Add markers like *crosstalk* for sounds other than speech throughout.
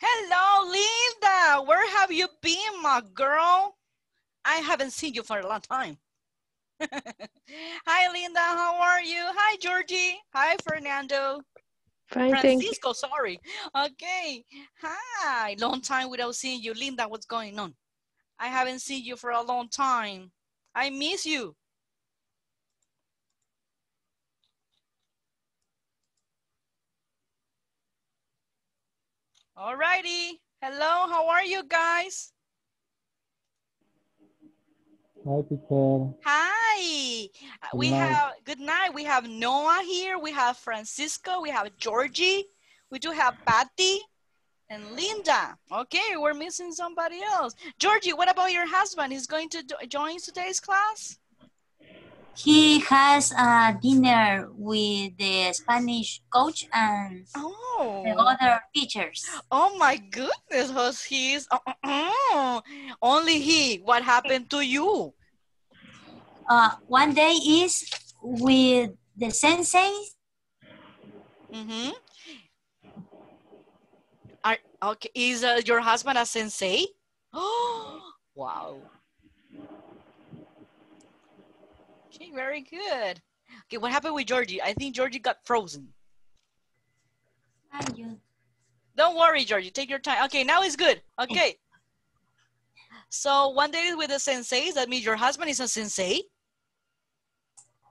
Hello, Linda. Where have you been, my girl? I haven't seen you for a long time. *laughs* Hi, Linda. How are you? Hi, Georgie. Hi, Fernando. Fine, Francisco, sorry. Okay. Hi. Long time without seeing you. Linda, what's going on? I haven't seen you for a long time. I miss you. All righty. Hello, how are you guys? Hi, teacher. Hi. Good we night. have, good night. We have Noah here. We have Francisco. We have Georgie. We do have Patty and Linda. Okay, we're missing somebody else. Georgie, what about your husband? He's going to join today's class? He has a dinner with the Spanish coach and the Oh, other teachers. oh my goodness, who's he's only he. What happened to you? Uh, one day is with the sensei. Mm-hmm. Are, okay, is uh, your husband a sensei? Oh, *gasps* wow. Okay, very good. Okay, what happened with Georgie? I think Georgie got frozen. Don't worry, Georgie. Take your time. Okay, now it's good. Okay. So one day with the sensei, that means your husband is a sensei?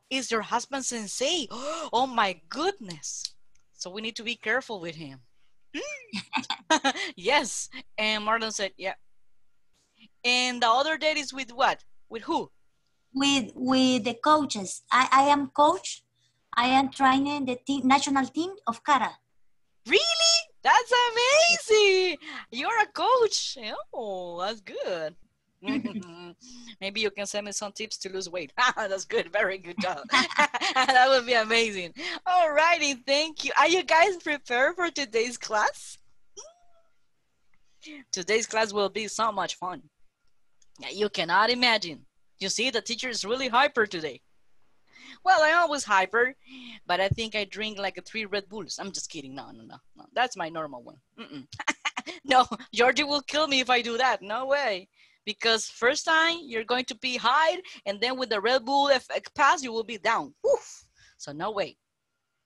Is your husband sensei? *gasps* Oh my goodness. So we need to be careful with him. Hmm. *laughs* yes. And Marlon said, yeah. And the other date is with what? With who? With with the coaches. I, I am coach. I am training the team, national team of Kara. Really? That's amazing. You're a coach. Oh, that's good. *laughs* Maybe you can send me some tips to lose weight. *laughs* that's good. Very good job. *laughs* that would be amazing. All righty. Thank you. Are you guys prepared for today's class? Today's class will be so much fun. You cannot imagine. You see, the teacher is really hyper today. Well, I always hyper, but I think I drink like three Red Bulls. I'm just kidding. No, no, no, no. That's my normal one. Mm-mm. *laughs* no, Georgie will kill me if I do that. No way. Because first time you're going to be high, and then with the Red Bull pass, you will be down. So no way.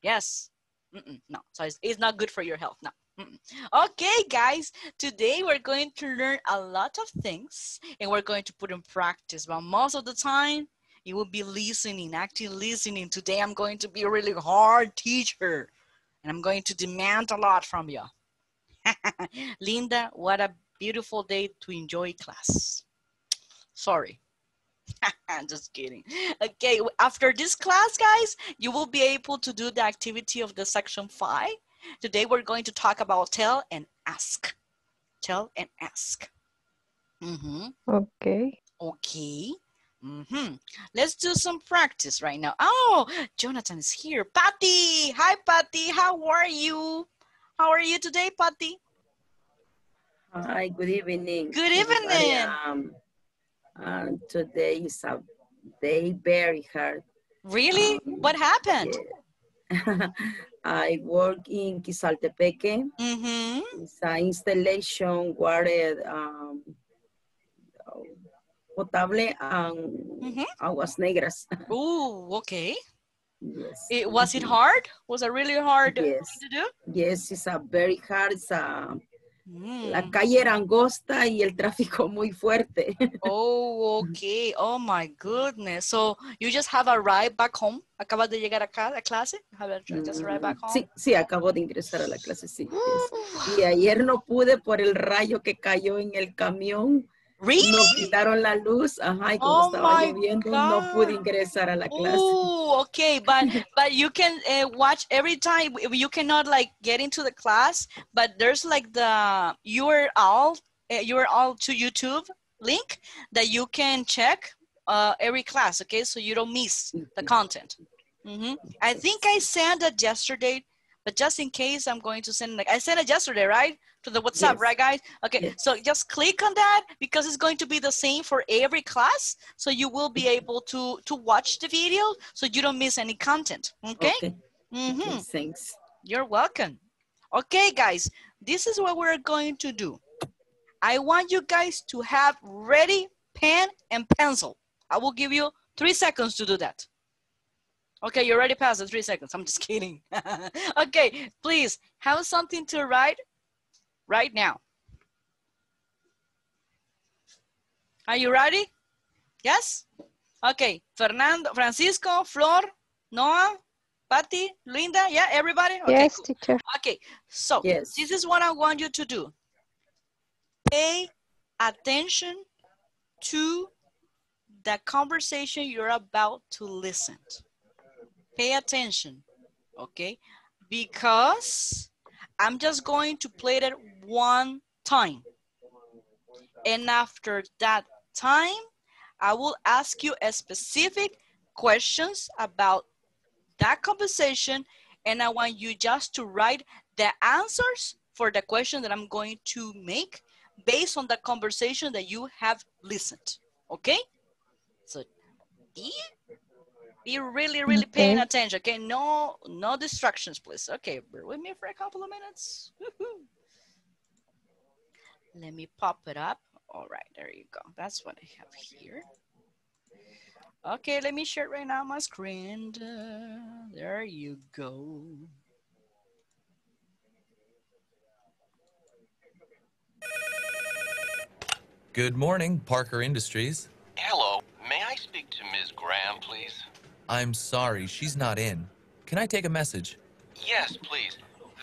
Yes. Mm-mm. No. So it's, it's not good for your health. No. Okay, guys. Today we're going to learn a lot of things, and we're going to put in practice. But most of the time, you will be listening, active listening. Today I'm going to be a really hard teacher and I'm going to demand a lot from you. *laughs* Linda, what a beautiful day to enjoy class. Sorry. I'm *laughs* just kidding. Okay, after this class, guys, you will be able to do the activity of the section five. Today we're going to talk about tell and ask. Tell and ask. Mm-hmm. Okay. Okay. Mm-hmm. Let's do some practice right now. Oh, Jonathan is here. Patty. Hi, Patty. How are you? How are you today, Patty? Hi, good evening. Good evening. Um, um, today is a day very hard. Really? Um, what happened? Yeah. *laughs* I work in Quezaltepeque. Mm-hmm. It's an installation water um, potable and Mhm. aguas negras. *laughs* Ooh, okay. yes. It, was it hard? Was it really hard Yes. to do? Yes, it's a very hard. It's a, la Mm. calle era angosta y el tráfico *laughs* muy fuerte. Oh, okay. Oh my goodness. So you just have a ride back home? Acabas de llegar acá a clase? Have just arrived back home? Sí, sí, acabo de ingresar a la clase, sí. Y ayer no pude por el rayo que cayó en el camión. Really? Nos quitaron la luz, ajá, y como Oh estaba lloviendo, no pude God. ingresar a la clase. Oh, okay, but *laughs* but you can uh, watch every time. You cannot like get into the class, but there's like the URL uh, URL to YouTube link that you can check uh, every class. Okay, so you don't miss the content. Mm -hmm. I think I sent it yesterday, but just in case, I'm going to send like I sent it yesterday, right? To the WhatsApp, Yes. right, guys? Okay, Yes. so just click on that because it's going to be the same for every class. So you will be able to to watch the video, so you don't miss any content. Okay. Okay, Mhm. okay, thanks. You're welcome. Okay, guys. this is what we're going to do. I want you guys to have ready pen and pencil. I will give you three seconds to do that. Okay, you already passed the three seconds. I'm just *laughs* kidding. *laughs* okay, please have something to write right now. Are you ready? Yes? Okay, Fernando, Francisco, Flor, Noah, Patty, Linda, yeah, everybody? Okay, Yes, cool. teacher. Okay, so Yes. this is what I want you to do. Pay attention to the conversation you're about to listen. to. Pay attention, okay? Because I'm just going to play it one time. And after that time, I will ask you a specific questions about that conversation and I want you just to write the answers for the question that I'm going to make based on the conversation that you have listened. Okay? So be really, really paying attention. Okay, no, no distractions, please. Okay, bear with me for a couple of minutes. Let me pop it up. All right, there you go. That's what I have here. Okay, let me share right now my screen. Uh, There you go. Good morning, Parker Industries. Hello, may I speak to Ms. Graham, please? I'm sorry, she's not in. Can I take a message? Yes, please.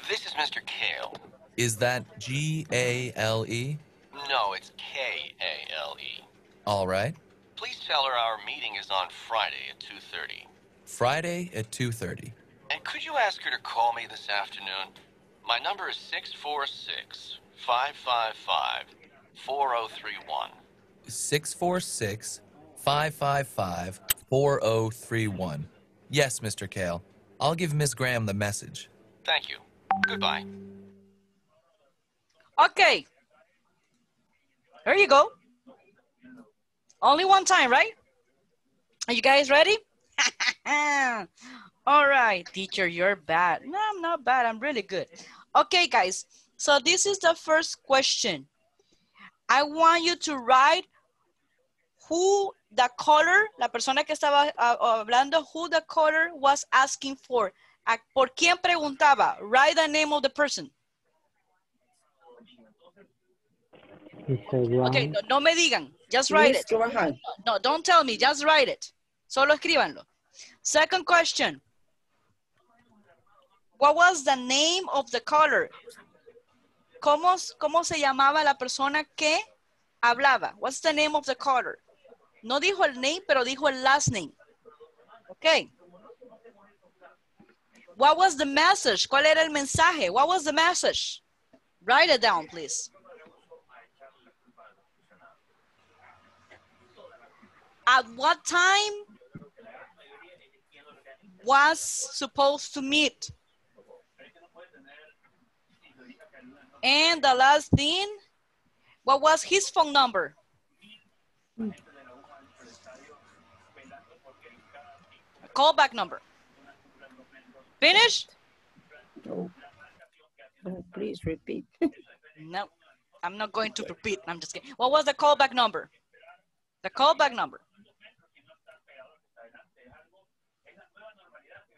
This is Mr. Kale. Is that G A L E? No, it's K A L E. All right. Please tell her our meeting is on Friday at 2:30. Friday at 2:30. And could you ask her to call me this afternoon? My number is 646 555 4031. 646 555 4031. Yes, Mr. Kale. I'll give Miss Graham the message. Thank you. Goodbye. Okay. There you go. Only one time, right? Are you guys ready? *laughs* All right, teacher, you're bad. No, I'm not bad. I'm really good. Okay, guys. So this is the first question. I want you to write who the caller, la persona que estaba uh, hablando, who the caller was asking for. A- ¿Por quién preguntaba? Write the name of the person. Okay, no, no me digan. Just write it. No, don't tell me. Just write it. Solo escríbanlo. Second question. What was the name of the caller? ¿Cómo, ¿Cómo se llamaba la persona que hablaba? What's the name of the caller? No dijo el name, pero dijo el last name. Okay. What was the message? ¿Cuál era el mensaje? What was the message? Write it down, please. At what time was supposed to meet? And the last thing, what was his phone number? Hmm. Callback number. Finished? No. Oh, please repeat. No, I'm not going to repeat. I'm just kidding. What was the callback number? The callback number.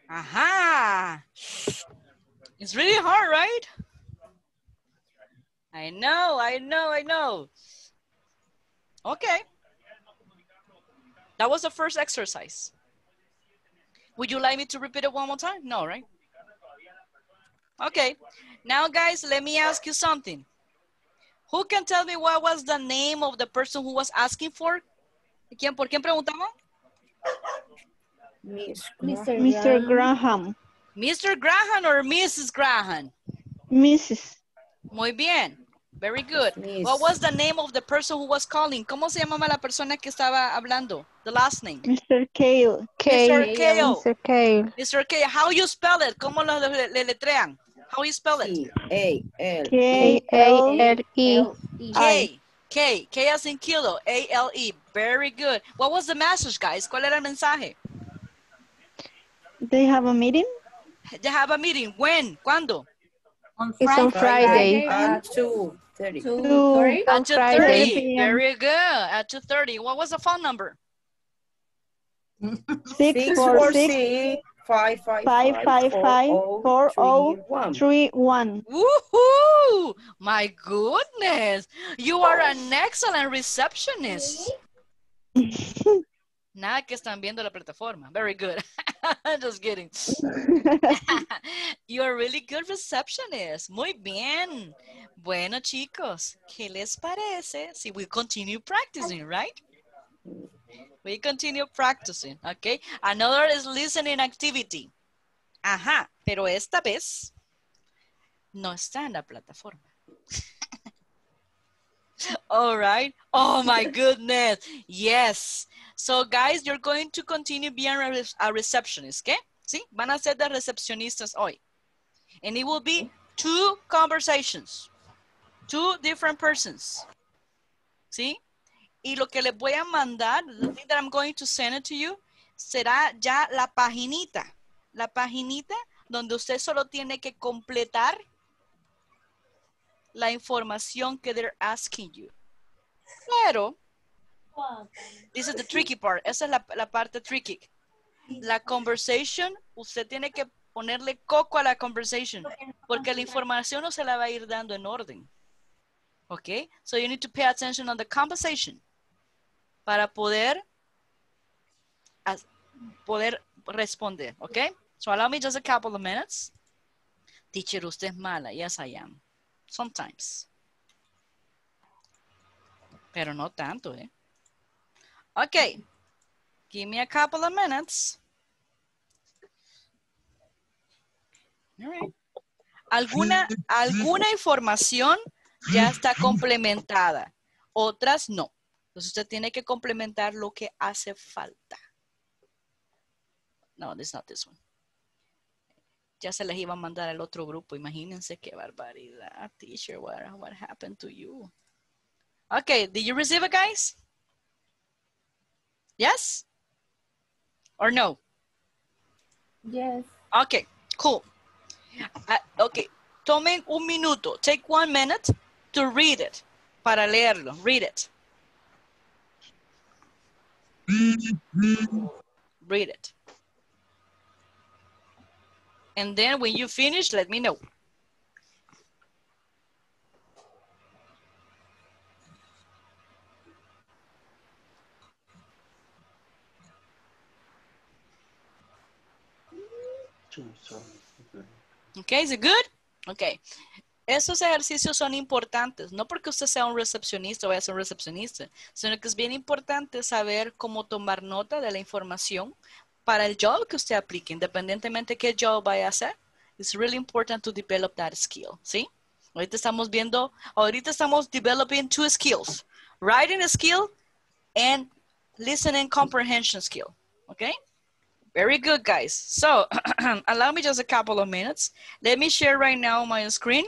Aha! It's really hard, right? I know, I know, I know. Okay. That was the first exercise. Would you like me to repeat it one more time? No, right? Okay. Now, guys, let me ask you something. Who can tell me what was the name of the person who was asking for? ¿Quién, ¿Por quién preguntaba? Miss Mr. Graham. Mr. Graham or Mrs. Graham? Mrs. Muy bien. Very good. Miss. What was the name of the person who was calling? ¿Cómo se llamaba la persona que estaba hablando? The last name. Mr. Kale. Mr. Kale. Mr. Kale. Mr. K. How you spell it? ¿Cómo lo le, le letrean? How you spell it? T A L K A L E. K. K. K as in kilo. A-L-E. Very good. What was the message, guys? ¿Cuál era el mensaje? They have a meeting. They have a meeting. When? ¿Cuándo? On It's on Friday. Friday. Uh, two thirty. Two At on Friday 2.30. p.m. Very good. At 2.30. What was the phone number? *laughs* Six four six five five five five five four oh, oh one. three one. Woohoo! My goodness. You are an excellent receptionist. *laughs* Nada que están viendo la plataforma. Very good. *laughs* *laughs* Just kidding. *laughs* You're a really good receptionist. Muy bien. Bueno, chicos, ¿qué les parece si we continue practicing, right? We continue practicing, okay? Another is listening activity. Ajá, pero esta vez no está en la plataforma. *laughs* All right. Oh my goodness. Yes. So guys, you're going to continue being a, re- a receptionist, ¿qué? ¿Sí? Van a ser de recepcionistas hoy. And it will be two conversations. Two different persons. ¿Sí? Y lo que les voy a mandar, the thing that I'm going to send it to you, será ya la paginita. La paginita donde usted solo tiene que completar la información que they're asking you. Pero, this is the tricky part. Esa es la, la parte tricky. La conversation, usted tiene que ponerle coco a la conversation, porque la información no se la va a ir dando en orden. Okay? So you need to pay attention on the conversation para poder as- poder responder, okay? So allow me just a couple of minutes. Teacher, usted es mala. Yes, I am. Sometimes. Pero no tanto, eh? Okay. Give me a couple of minutes. All right. Alguna, alguna información ya está complementada. Otras no. Entonces usted tiene que complementar lo que hace falta. No, is not this one. Ya se les iba a mandar al otro grupo. Imagínense qué barbaridad, teacher. What, what happened to you? Okay, did you receive it, guys? Yes? Or no? Yes. Okay, cool. Ah, okay, tomen un minuto. Take one minute to read it. Para leerlo. Read it. Read it. And then when you finish, let me know. Okay, is it good? Okay. Esos ejercicios son importantes, no porque usted sea un recepcionista o vaya a ser un recepcionista, sino que es bien importante saber cómo tomar nota de la información para el job que usted aplique, independientemente de qué job vaya a hacer. It's really important to develop that skill, ¿sí? Ahorita estamos viendo, ahorita estamos developing two skills, writing skill and listening comprehension skill, okay? Very good, guys. So *clears throat* allow me just a couple of minutes. Let me share right now my screen.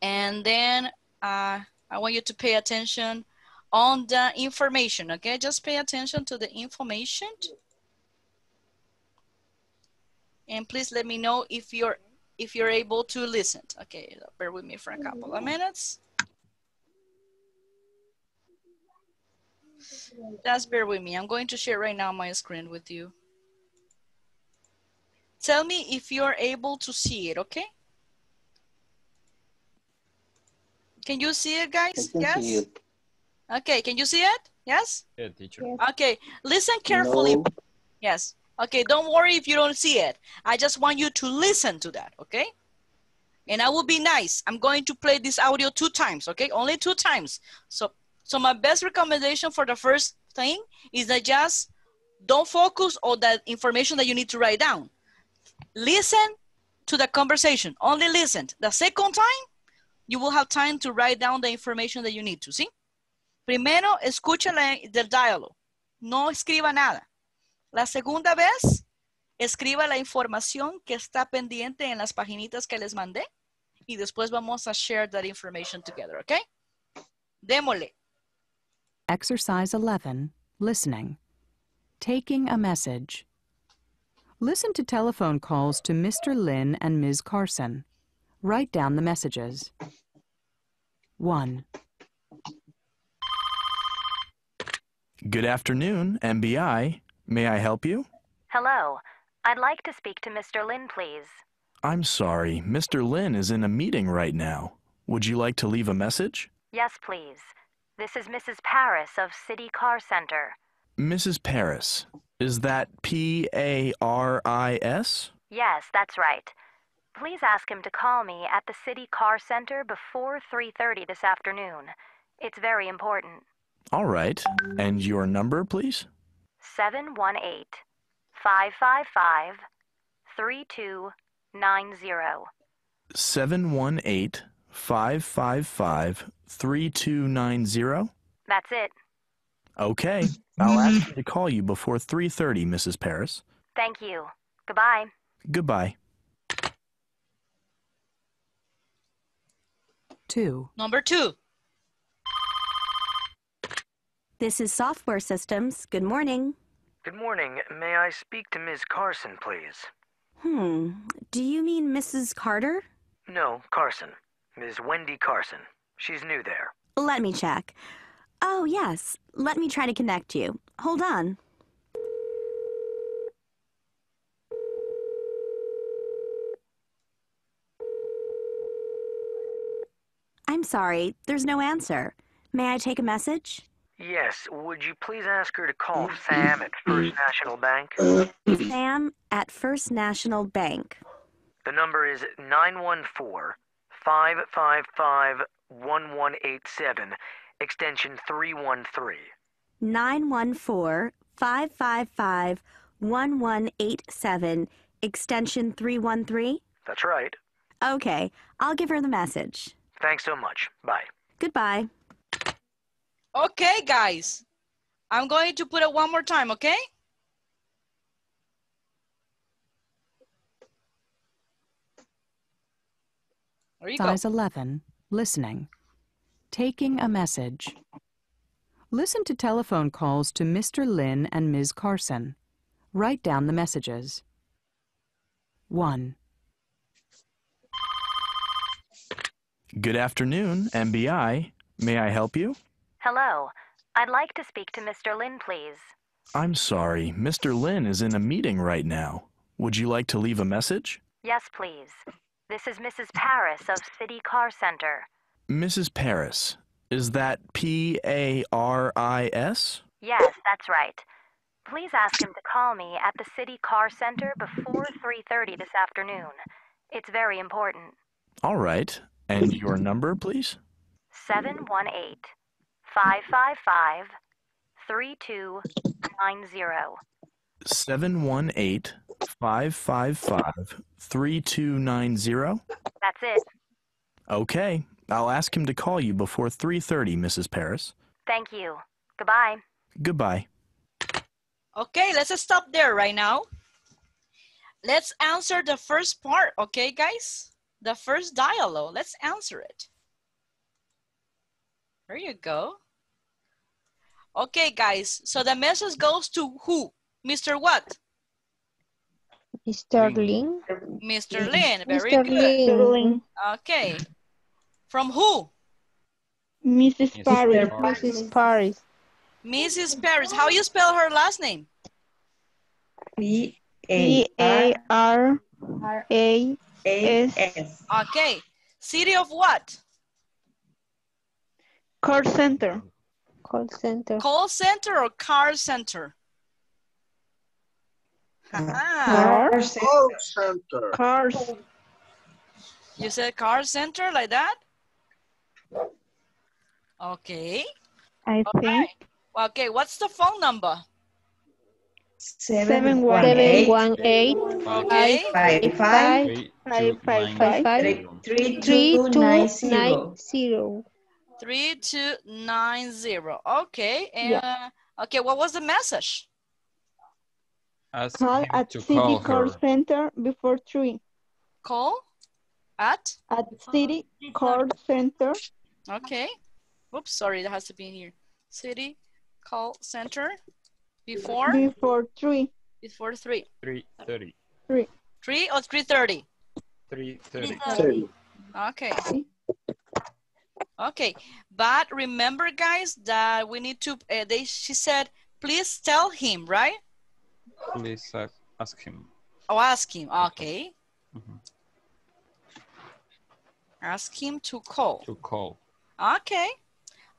And then uh, I want you to pay attention on the information, okay? Just pay attention to the information. And please let me know if you're if you're able to listen. Okay, bear with me for a couple of minutes. Just bear with me. I'm going to share right now my screen with you. Tell me if you're able to see it, okay? Can you see it, guys? yes? Okay, can you see it? Yes? Yeah, teacher. Okay, listen carefully. Yes. Okay, don't worry if you don't see it. I just want you to listen to that, okay? And I will be nice. I'm going to play this audio two times, okay? Only two times. So, so my best recommendation for the first thing is that just don't focus on the information that you need to write down. Listen to the conversation. Only listen. The second time, you will have time to write down the information that you need to, ¿sí? Primero, escucha el diálogo. No escriba nada. La segunda vez, escriba la información que está pendiente en las paginitas que les mandé y después vamos a share that information together, ¿ok? Démosle. Exercise 11 Listening. Taking a message. Listen to telephone calls to Mr. Lin and Ms. Carson. Write down the messages. 1. Good afternoon, MBI. May I help you? Hello. I'd like to speak to Mr. Lin, please. I'm sorry, Mr. Lin is in a meeting right now. Would you like to leave a message? Yes, please. This is Mrs. Paris of City Car Center. Mrs. Paris. Is that P A R I S? Yes, that's right. Please ask him to call me at the City Car Center before 3:30 this afternoon. It's very important. All right. And your number, please? 718 555 3290. 718 555 3290. That's it. Okay. *laughs* I'll ask him to call you before 3:30, Mrs. Paris. Thank you. Goodbye. Goodbye. 2. Number two. This is Software Systems. Good morning. Good morning. May I speak to Ms. Carson, please? Hmm. Do you mean Mrs. Carter? No, Carson. Ms. Wendy Carson. She's new there. Let me check. Oh, yes. Let me try to connect you. Hold on. I'm sorry, there's no answer. May I take a message? Yes, would you please ask her to call Sam at First mm-hmm. National Bank? Sam at First National Bank. The number is 914 555 1187, extension 313. 914 555 1187, extension 313? That's right. Okay, I'll give her the message. Thanks so much. Bye. Goodbye. Okay, guys. I'm going to put it one more time, okay? There go. Size 11. Listening. Taking a message. Listen to telephone calls to Mr. Lin and Ms. Carson. Write down the messages. 1. Good afternoon, MBI. May I help you? Hello. I'd like to speak to Mr. Lin, please. I'm sorry, Mr. Lin is in a meeting right now. Would you like to leave a message? Yes, please. This is Mrs. Paris of City Car Center. Mrs. Paris. Is that P A R I S? Yes, that's right. Please ask him to call me at the City Car Center before 3:30 this afternoon. It's very important. All right. And your number, please? 718 555 3290. 718 555 3290. That's it. Okay. I'll ask him to call you before 3:30, Mrs. Paris. Thank you. Goodbye. Goodbye. Okay, let's stop there right now. Let's answer the first part, okay, guys? The first dialogue. Let's answer it. There you go. Okay, guys. So the message goes to who? Mr. What? Mr. Lin. Mr. Lin. Very Mr. good. Lin. Okay. From who? Mrs. Mrs. Paris. Paris. Mrs. Paris. Mrs. Paris. How you spell her last name? P A R A S. Okay. City of what? Call center. Call center. Call center or car center? Car, car center. Cars. You said car center like that? Okay. I okay. think. Okay, what's the phone number? 718 555 32990 three two nine zero. Okay. And Yeah. Uh, okay, what was the message? Ask Call at to City call Call. Center before three. Call at? At City Call Center Okay. Oops, sorry, that has to be in here. City call center before before three. before three. 330. Three. Three or three thirty? 330. Okay. Okay, but remember, guys, that we need to. Uh, they she said, please tell him, right? Please uh, ask him. Oh, ask him. Okay. Mm -hmm. Ask him to call. To call. Okay.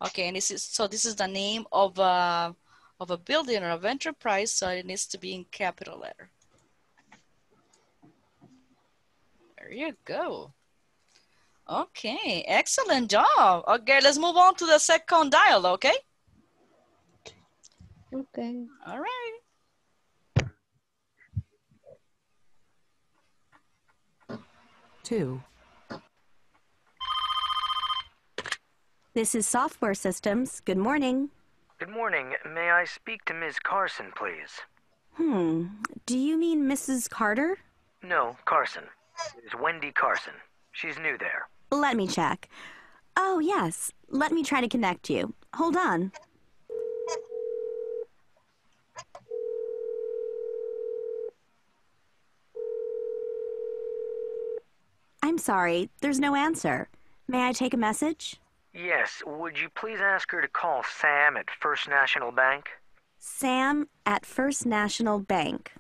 Okay, and this is so. This is the name of a of a building or of enterprise, so it needs to be in capital letter. There you go. Okay, excellent job. Okay, let's move on to the second dial, okay? Okay. All right. Two. This is Software Systems. Good morning. Good morning. May I speak to Ms. Carson, please? Hmm. Do you mean Mrs. Carter? No, Carson. It's Wendy Carson. She's new there. Let me check. Oh, yes. Let me try to connect you. Hold on. I'm sorry, there's no answer. May I take a message? Yes. Would you please ask her to call Sam at First National Bank? Sam at First National Bank.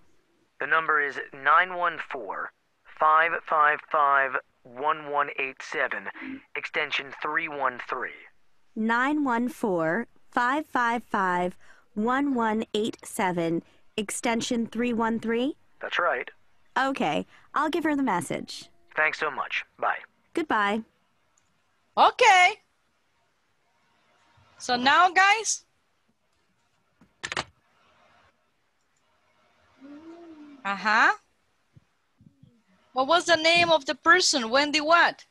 The number is 914 555 1187, extension 313. 914 555 1187, extension 313? That's right. Okay, I'll give her the message. Thanks so much. Bye. Goodbye. Okay. So now, guys, uh-huh. What was the name of the person? Wendy what?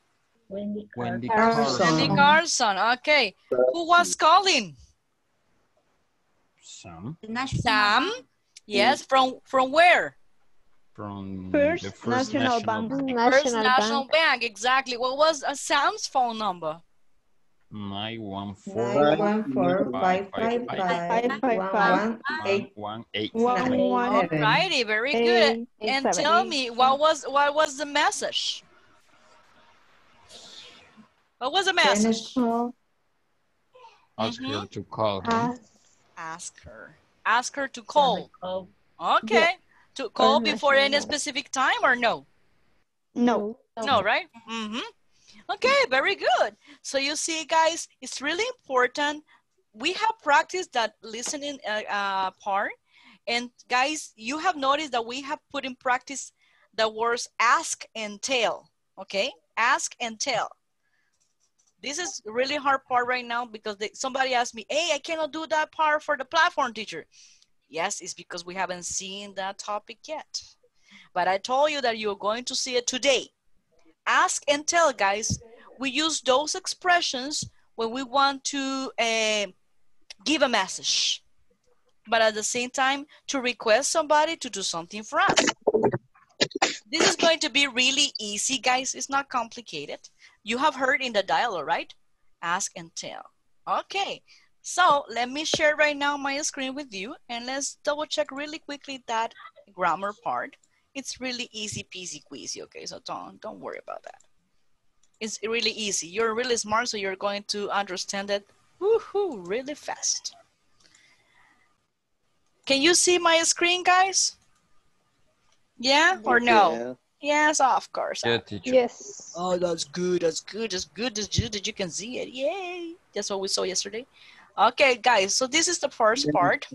Wendy, Wendy Carson. Wendy Carson. Okay. Who was calling? Sam. Sam. Yes. From from where? From First the First National National, Bank. Bank. First National National Bank. Bank. Exactly. What was uh, Sam's phone number? 914 Nine one four five five five five, one one eight 118. One, nine one, seven. Righty. Very good. eight, eight, And seven. tell me what was what was the message? What was the message? National Ask her to call him. Ask Ask her. Ask her to call. Okay. To call before any specific time or no? No. No, right? Mm-hmm. Okay, very good. So you see, guys, it's really important. We have practiced that listening uh, uh, part. And guys, you have noticed that we have put in practice the words ask and tell, okay? Ask and tell. This is really hard part right now because they, somebody asked me, hey, I cannot do that part for the platform teacher. Yes, it's because we haven't seen that topic yet. But I told you that you're going to see it today. Ask and tell, guys. We use those expressions when we want to uh, give a message, but at the same time, to request somebody to do something for us. This is going to be really easy, guys. It's not complicated. You have heard in the dialogue, right? Ask and tell. Okay, so let me share right now my screen with you and let's double check really quickly that grammar part. It's really easy peasy queasy, okay? So don't, don't worry about that. It's really easy. You're really smart, so you're going to understand it woohoo, really fast. Can you see my screen, guys? Yeah or no? Yes, of course. Yeah, teacher. Yes. Oh, that's good. That's good. That's good. That's good that you can see it. Yay. That's what we saw yesterday. Okay, guys. So this is the first part.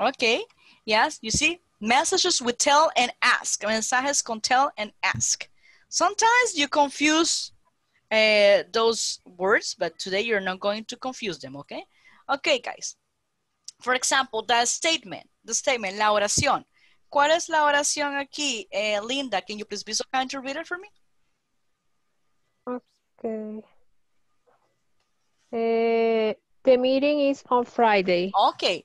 Okay. Yes, you see? Messages with tell and ask. Mensajes con tell and ask. Sometimes you confuse uh, those words, but today you're not going to confuse them, okay? Okay, guys. For example, the statement. The statement, la oración. ¿Cuál es la oración aquí? Eh, Linda, can you please be so kind to read it for me? Okay. Eh, the meeting is on Friday. Ok.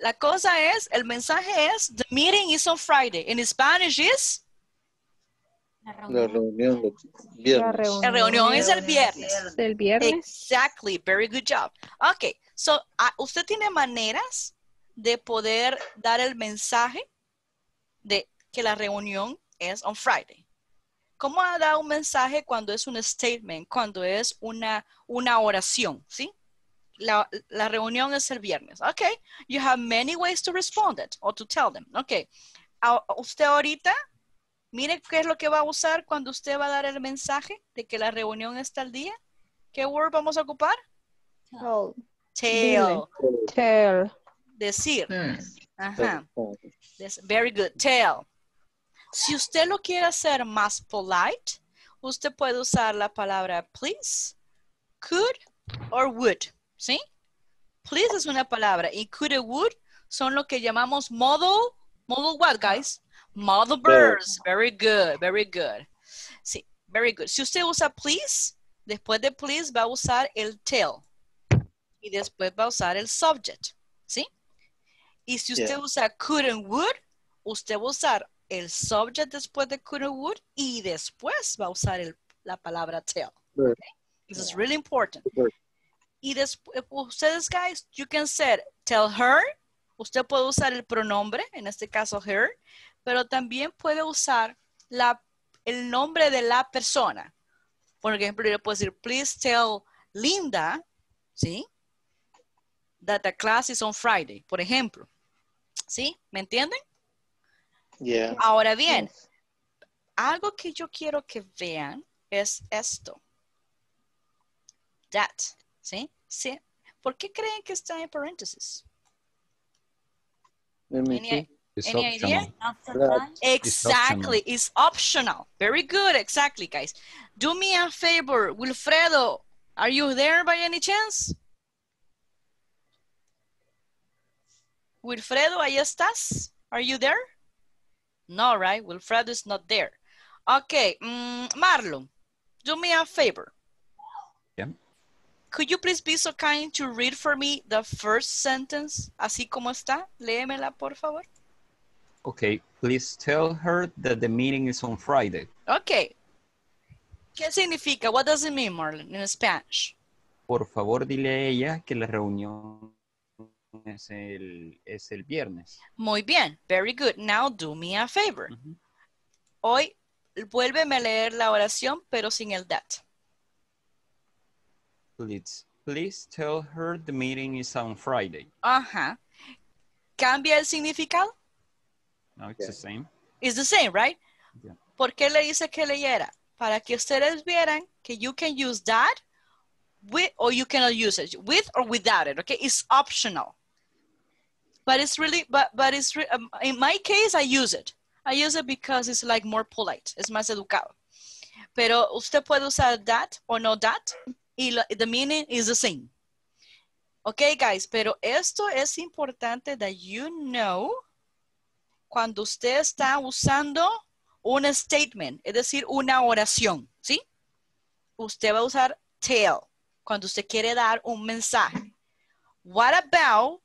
La cosa es, el mensaje es, the meeting is on Friday. In Spanish is, La reunión La viernes. la reunión es el viernes. Del viernes. Exactly, very good job. Ok, so, ah, usted tiene maneras de poder dar el mensaje de que la reunión es on Friday. ¿Cómo da un mensaje cuando es un statement, cuando es una, una oración, ¿sí? La, la reunión es el viernes. Ok, you have many ways to respond it or to tell them. Ok, a, usted ahorita, mire qué es lo que va a usar cuando usted va a dar el mensaje de que la reunión está al día. ¿Qué word vamos a ocupar? Tell. Tell. Tell. Decir. Ajá. Des- Very good. Tell. Si usted lo quiere hacer más polite, usted puede usar la palabra please, could or would. ¿Sí? Please es una palabra y could or would son lo que llamamos model. Model what, guys? Model verbs. Very good, very good. Sí, very good. Si usted usa please, después de please va a usar el tell. Y después va a usar el subject. ¿Sí? Y si usted Yeah. usa could and would, usted va a usar el subject después de could and would y después va a usar el- la palabra tell. Okay? This is really important. Y después, ustedes, guys, you can say tell her. Usted puede usar el pronombre, en este caso her, pero también puede usar la, el nombre de la persona. Por ejemplo, yo le puedo decir, please tell Linda, ¿sí? That the class is on Friday, por ejemplo. ¿Sí? ¿Me entienden? Yeah. Ahora bien, algo que yo quiero que vean es esto. That, ¿sí? ¿Sí? ¿Por qué creen que está en paréntesis? Let Any, see. Any idea? optional. That. Exactly, it's optional. Very good, exactly, guys. Do me a favor, Wilfredo. Are you there by any chance? Wilfredo, ahí estás? Are you there? No, right? Wilfredo is not there. Okay, mm, Marlon, do me a favor. Could you please be so kind to read for me the first sentence, así como está? Léemela, por favor. Okay, please tell her that the meeting is on Friday. Okay. ¿Qué significa? What does it mean, Marlon, in Spanish? Por favor, dile a ella que la reunión es el, es el viernes. Muy bien. Very good. Now do me a favor. Hoy, vuélveme a leer la oración, pero sin el that. Please, please tell her the meeting is on Friday. Ajá. ¿Cambia el significado? No, it's the same. It's the same, right? Yeah. ¿Por qué le dice que leyera? Para que ustedes vieran que you can use that with or you cannot use it with or without it. Okay, it's optional. But it's really, but but it's re- um, in my case I use it. I use it because it's like more polite. It's más educado. Pero usted puede usar that or no that y lo- the meaning is the same. Okay, guys, pero esto es importante that you know cuando usted está usando un statement, es decir, una oración, ¿sí? Usted va a usar tell cuando usted quiere dar un mensaje. What about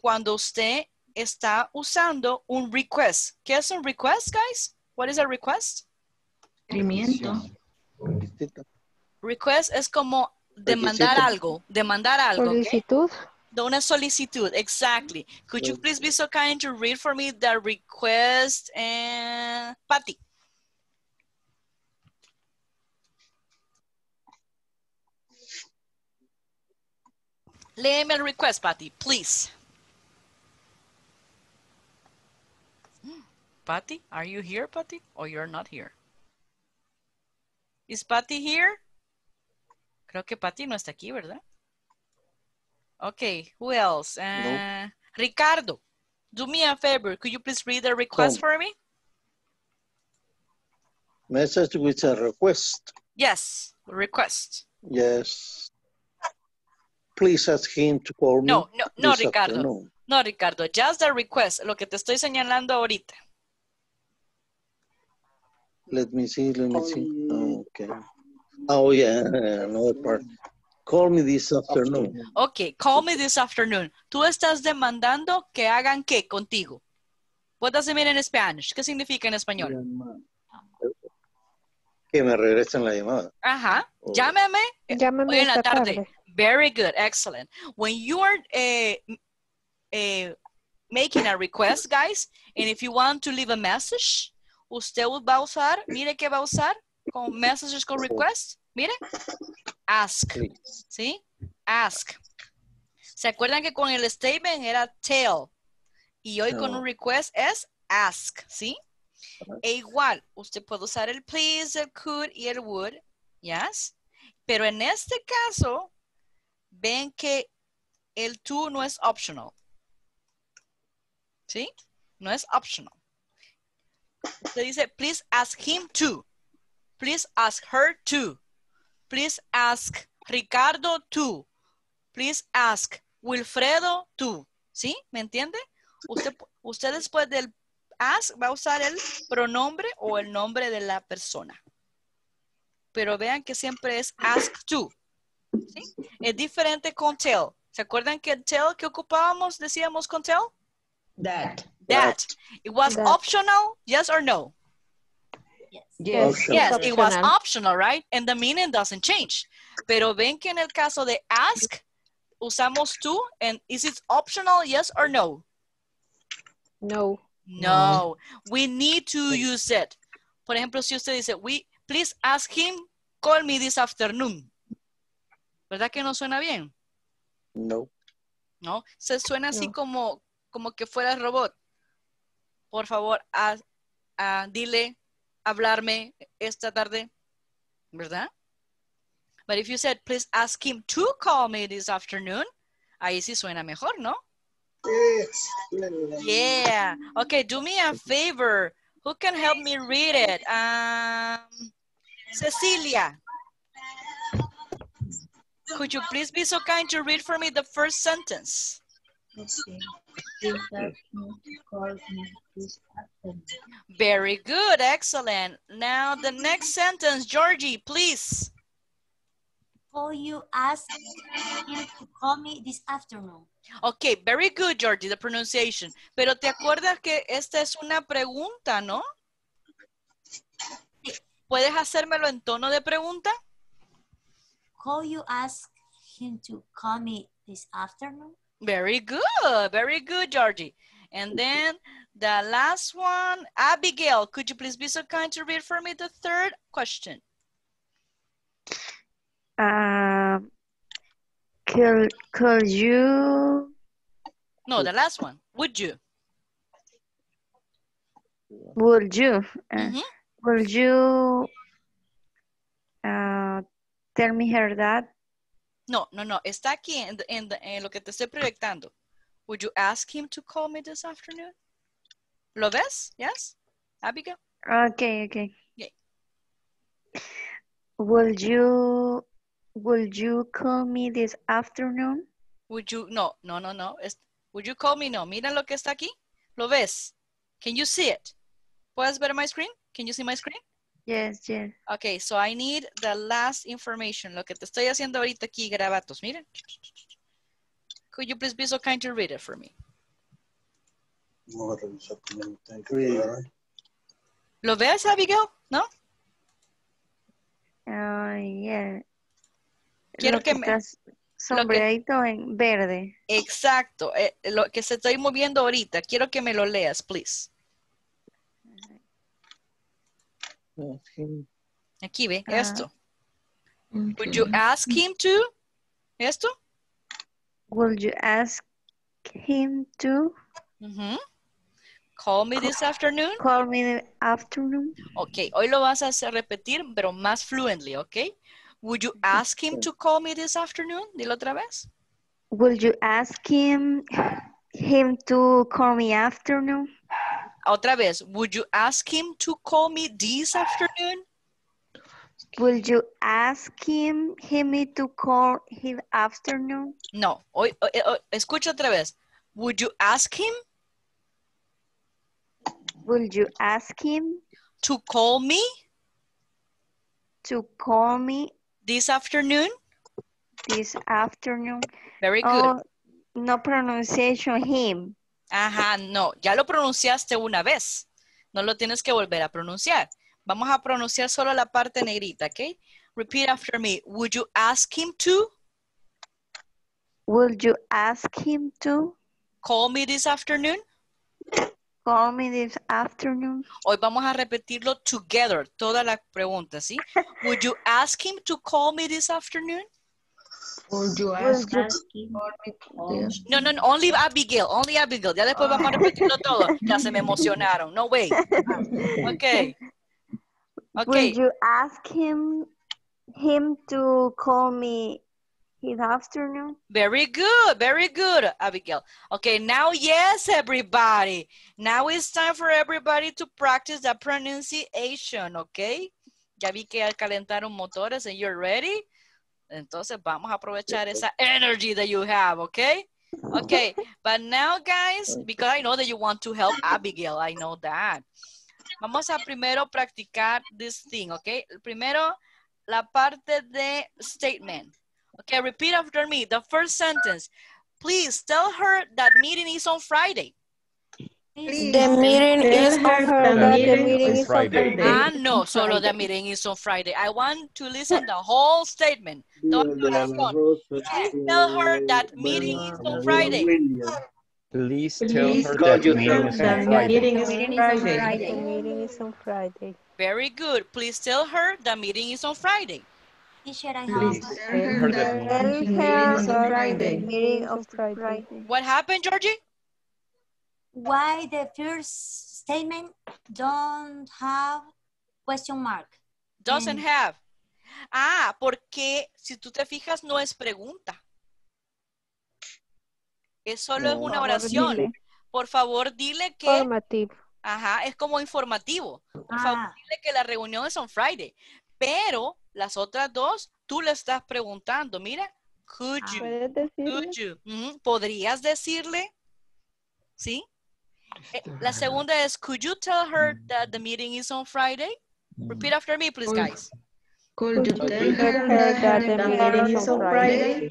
cuando usted está usando un request? ¿Qué es un request, guys? What is a request? Request es como demandar Requisito. algo, demandar algo. ¿ok? Solicitud. De una solicitud, exactly. Could you please be so kind to read for me the request eh, and Patty? Léeme el request, Patty, please. Hmm. Patty, are you here, Patty? Or you're not here? Is Patty here? Creo que Patty no está aquí, ¿verdad? Okay, who else? Uh, Ricardo, do me a favor. Could you please read the request Come. for me? Message with a request. Yes, request. Yes. Please ask him to call me. No, no, no, this Ricardo. afternoon. No, Ricardo, just the request, lo que te estoy señalando ahorita. Let me see, let me see. Okay. Oh, yeah, another part. Call me this afternoon. Okay, call me this afternoon. Tú estás demandando que hagan qué contigo. What does it mean in Spanish? ¿Qué significa en español? Que me regresen la llamada. Ajá. Oh. Llámeme Llámame hoy en la tarde. tarde. Very good, excellent. When you are eh, eh, making a request, guys, and if you want to leave a message, usted va a usar, mire que va a usar con messages con request, mire, ask, ¿sí? Ask. ¿Se acuerdan que con el statement era tell? Y hoy con un request es ask, ¿sí? E igual, usted puede usar el please, el could y el would, yes. Pero en este caso, ven que el to no es optional. ¿Sí? No es optional. Usted dice, please ask him to. Please ask her to. Please ask Ricardo to. Please ask Wilfredo to. ¿Sí? ¿Me entiende? Usted, usted después del ask va a usar el pronombre o el nombre de la persona. Pero vean que siempre es ask to. ¿sí? Es diferente con tell. ¿Se acuerdan que tell que ocupábamos decíamos con tell? That. That. It was That. optional, yes or no? Yes. Yes, Yes. it was optional, right? And the meaning doesn't change. Pero ven que en el caso de ask, usamos to, and is it optional, yes or no? No. No, we need to use it. Por ejemplo, si usted dice, we, please ask him, call me this afternoon. ¿Verdad que no suena bien? No. ¿No? Se suena así como, como que fuera el robot. Por favor, a, a- dile, hablarme esta tarde. ¿Verdad? But if you said, please ask him to call me this afternoon, ahí sí suena mejor, ¿no? Yeah. Okay, do me a favor. Who can help me read it? Um, Cecilia. Could you please be so kind to read for me the first sentence? Very good, excellent. Now the next sentence, Georgie, please. Call you ask him to call me this afternoon. Okay, very good, Georgie, the pronunciation. Pero te acuerdas que esta es una pregunta, ¿no? ¿Puedes hacérmelo en tono de pregunta? Call you ask him to call me this afternoon. Very good, very good, Georgie. And then the last one, Abigail, could you please be so kind to read for me the third question? Um, could, could you, No, the last one, would you? would you, uh, Mhm. would you uh, tell me her that? No, no, no, está aquí en, en, en lo que te estoy proyectando. Would you ask him to call me this afternoon? ¿Lo ves? Yes? Abigail? Okay, okay. Yeah. Would you, would you call me this afternoon? Would you, no, no, no, no. Es, would you call me? No, mira lo que está aquí. ¿Lo ves? Can you see it? ¿Puedes ver my screen? Can you see my screen? Yes, yes. Okay, so I need the last information. Lo que te estoy haciendo ahorita aquí, grabatos. Miren. Could you please be so kind to read it for me? Tanque, ¿verdad? ¿Lo ves, Abigail? ¿No? Ah, yeah. Quiero Lo que me- estás sombreadito en verde. Exacto. eh, lo que se estoy moviendo ahorita. Quiero que me lo leas, please. Aquí ve, Ah. esto. Would you ask him to? ¿Esto? Would you ask him to Ujú. Call me this afternoon. call me the afternoon? Ok, hoy lo vas a hacer repetir, pero más fluently, ok? Would you ask him to call me this afternoon? Dilo otra vez. Would you ask him him to call me afternoon? Otra vez. Would you ask him to call me this afternoon? Would you ask him him to call him afternoon? No. Hoy, hoy- hoy- escucha otra vez. Would you ask him Would you ask him to call me to call me this afternoon? this afternoon? Very good. Oh, no pronunciation him. Ajá, no. Ya lo pronunciaste una vez. No lo tienes que volver a pronunciar. Vamos a pronunciar solo la parte negrita, ¿ok? Repeat after me. Would you ask him to Would you ask him to call me this afternoon? call me this afternoon? Hoy vamos a repetirlo together, toda la pregunta, ¿sí? Would you ask him to call me this afternoon? Would you ask him? No, no, no, only Abigail, only Abigail. Ya después vamos a repetirlo todo. Ya se me emocionaron. No way. *laughs* Okay. Okay. Would you ask him him to call me his afternoon? Very good, very good, Abigail. Okay, now yes, everybody. Now it's time for everybody to practice the pronunciation, okay? Ya vi que calentaron motores and you're ready. Entonces vamos a aprovechar esa energy that you have, okay? Okay, but now guys, because I know that you want to help Abigail, I know that. Vamos a primero practicar this thing, okay? Primero, la parte de statement. Okay, repeat after me. The first sentence. Please tell her that meeting is on Friday. The meeting is on Friday. The meeting is on Friday. Ah, no, solo the meeting is on Friday. I want to listen the whole statement. Don't Please tell her that meeting is on Friday. Please tell Please her go that meeting is on Friday. Meeting is on Friday. The meeting is on Friday. Very good. Please tell her the meeting is on Friday. Teacher, I Please tell her that meeting is on Friday. meeting on Friday. What happened, Georgie? Why the first statement don't have question mark. Doesn't Mm. have. Ah, porque si tú te fijas no es pregunta. Es solo es una Por favor, oración. dile. Por favor, dile que, Formativo. ajá, es como informativo. Por favor, Ah, dile que la reunión es on Friday. Pero las otras dos, tú le estás preguntando, mira, could you, ¿Puedes decirle? could you, Ujú, ¿podrías decirle? ¿Sí? Eh, La segunda es, could you tell her that the meeting is on Friday? Repeat after me, please, guys. Could you tell her that the meeting is on Friday?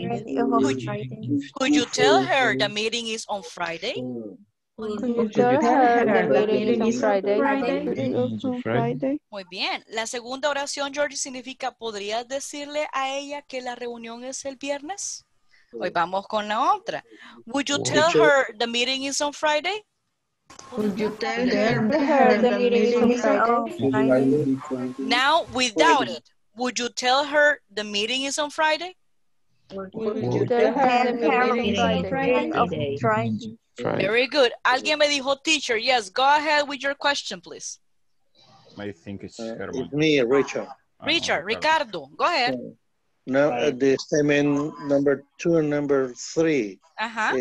Could you tell her the meeting is on Friday? Could you tell her the meeting is on Friday? Muy bien. La segunda oración, Georgie, significa, ¿podrías decirle a ella que la reunión es el viernes? Hoy vamos con la otra. Would you tell her the meeting is on Friday? Could you tell her her the meeting is on Friday. Now, without it, would you tell her the meeting is on Friday? Could you Tell her the Tell meeting is on Friday. Friday. Very good. Alguien me dijo, teacher, yes, go ahead with your question, please. I think it's Uh, it's me, Richard. Richard, Ricardo, go ahead. Now, uh, the statement number two and number three. Ajá.